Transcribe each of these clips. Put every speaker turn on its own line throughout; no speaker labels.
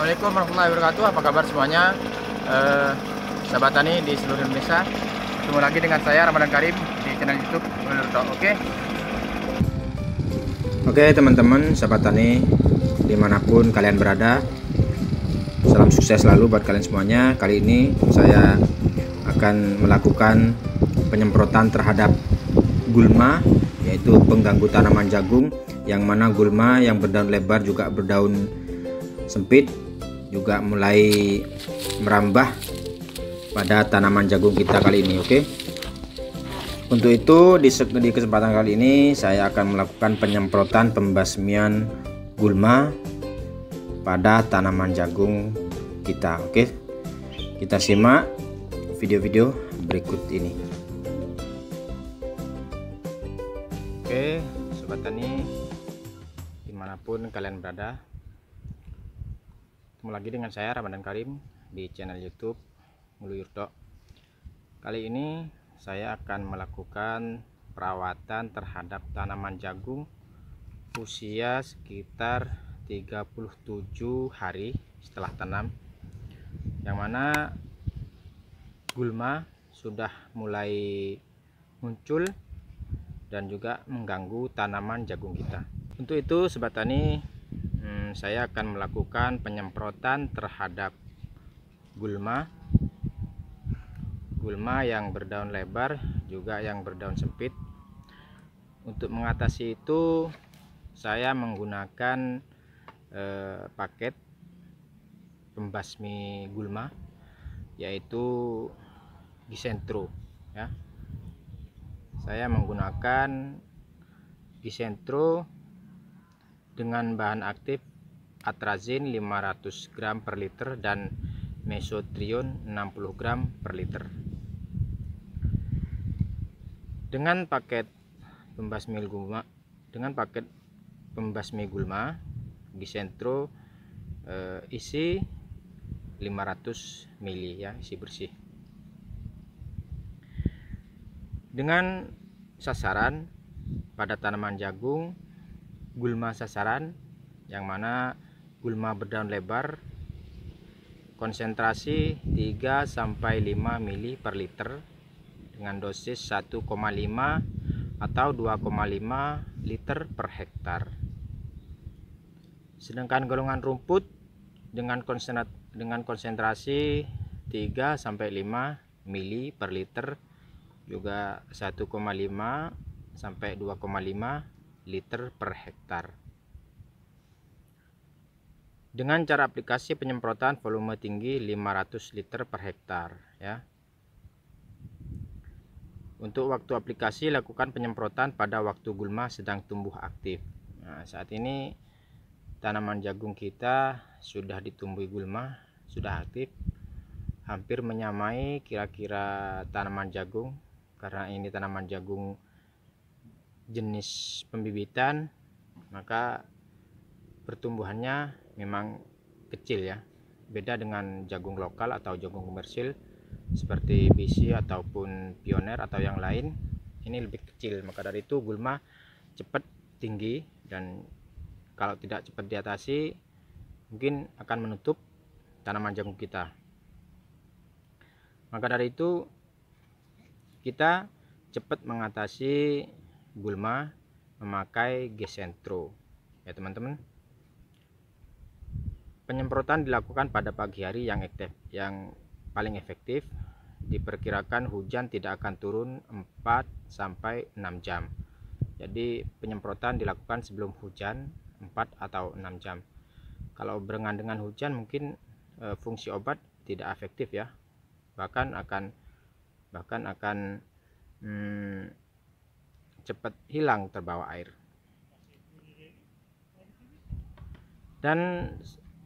Assalamualaikum warahmatullahi wabarakatuh. Apa kabar semuanya? Eh, sahabat tani di seluruh Indonesia. Ketemu lagi dengan saya Ramadan Karim di channel YouTube Menurut Oke.
Oke teman-teman sahabat tani di mana pun kalian berada Salam sukses selalu buat kalian semuanya Kali ini saya akan melakukan penyemprotan terhadap gulma Yaitu pengganggu tanaman jagung Yang mana gulma yang berdaun lebar juga berdaun sempit Juga mulai merambah pada tanaman jagung kita kali ini oke untuk itu di, kesempatan kali ini saya akan melakukan penyemprotan pembasmian gulma pada tanaman jagung kita. Oke. Kita simak video-video berikut ini. Oke, sobat tani di mana pun kalian berada. Ketemu lagi dengan saya Ramadan Karim di channel YouTube Muluyurdo. Kali ini saya akan melakukan perawatan terhadap tanaman jagung usia sekitar 37 hari setelah tanam yang mana gulma sudah mulai muncul dan juga mengganggu tanaman jagung kita untuk itu sobat tani hmm, saya akan melakukan penyemprotan terhadap gulma. Gulma yang berdaun lebar juga yang berdaun sempit. Untuk mengatasi itu saya menggunakan eh, paket pembasmi gulma yaitu Gisentro ya. Saya menggunakan Gisentro dengan bahan aktif atrazin 500 gram per liter dan mesotrion 60 gram per liter. Dengan paket pembasmi gulma dengan paket pembasmi gulma Gisentro eh, isi 500 ml ya isi bersih. Dengan sasaran pada tanaman jagung gulma sasaran yang mana gulma berdaun lebar konsentrasi 3 sampai 5 mili per liter dengan dosis 1,5 atau 2,5 liter per hektar. Sedangkan golongan rumput dengan konsentrasi, dengan konsentrasi 3 sampai 5 mili per liter juga 1,5 sampai 2,5 liter per hektar. Dengan cara aplikasi penyemprotan volume tinggi 500 liter per hektar ya. Untuk waktu aplikasi lakukan penyemprotan pada waktu gulma sedang tumbuh aktif. Nah, saat ini tanaman jagung kita sudah ditumbuhi gulma, sudah aktif. Hampir menyamai kira-kira tanaman jagung karena ini tanaman jagung jenis pembibitan, maka pertumbuhannya memang kecil ya. Beda dengan jagung lokal atau jagung komersil seperti BC ataupun pioner atau yang lain ini lebih kecil maka dari itu gulma cepat tinggi dan kalau tidak cepat diatasi mungkin akan menutup tanaman jagung kita maka dari itu kita cepat mengatasi gulma memakai gesentro. Ya teman-teman. Penyemprotan dilakukan pada pagi hari yang aktif yang paling efektif. Diperkirakan hujan tidak akan turun 4 sampai 6 jam. Jadi penyemprotan dilakukan sebelum hujan 4 atau 6 jam. Kalau barengan dengan hujan mungkin e, fungsi obat tidak efektif ya. Bahkan akan bahkan akan hmm, cepat hilang terbawa air. Dan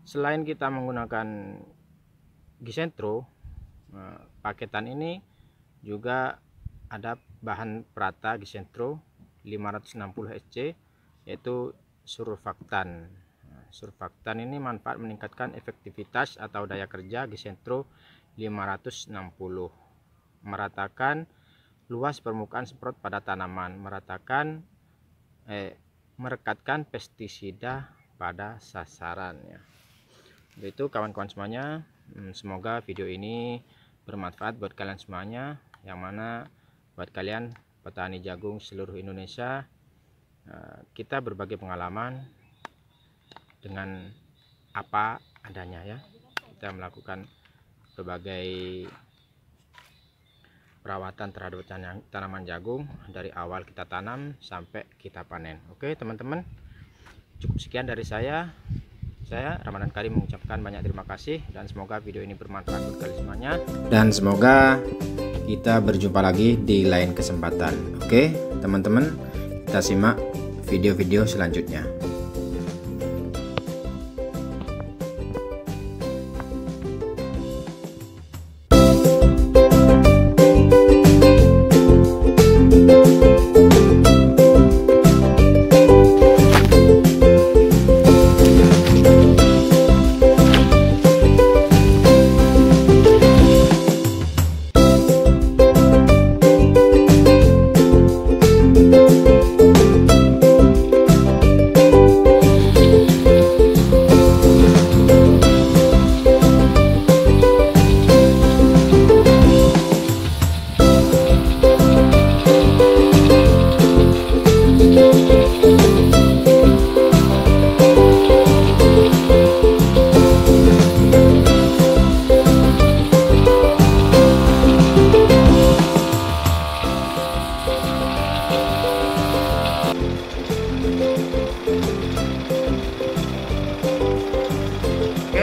selain kita menggunakan gisentro Eh, paketan ini juga ada bahan perata Gisentro 560 SC yaitu surfaktan. Nah, surfaktan ini manfaat meningkatkan efektivitas atau daya kerja Gisentro 560 meratakan luas permukaan semprot pada tanaman meratakan eh, merekatkan pestisida pada sasarannya. Itu kawan-kawan semuanya hmm, semoga video ini bermanfaat buat kalian semuanya. Yang mana buat kalian petani jagung seluruh Indonesia eh, kita berbagi pengalaman dengan apa adanya ya. Kita melakukan berbagai perawatan terhadap tanaman jagung dari awal kita tanam sampai kita panen. Oke teman-teman. Cukup sekian dari saya. Saya Ramadan Karim mengucapkan banyak terima kasih dan semoga video ini bermanfaat buat kalian semuanya. Dan semoga kita berjumpa lagi di lain kesempatan. Oke teman-teman kita simak video-video selanjutnya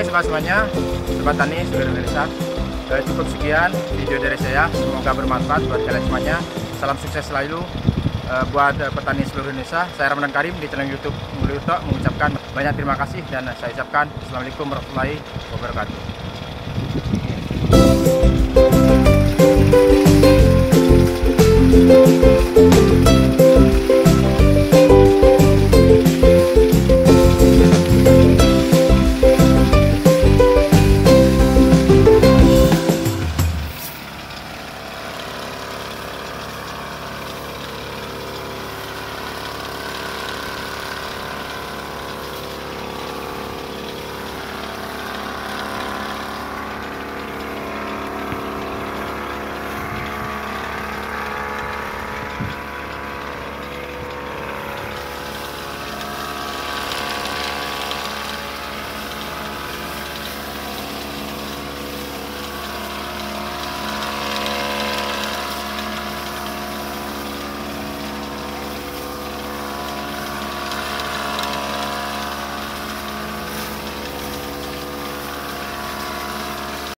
sobat semuanya sobat tani seluruh Indonesia uh, cukup sekian video dari saya. Semoga bermanfaat buat kalian semuanya. Salam sukses selalu uh, buat uh, petani seluruh Indonesia. Saya Ramadan Karim di channel YouTube Mulyoto mengucapkan banyak terima kasih dan saya ucapkan Assalamualaikum warahmatullahi wabarakatuh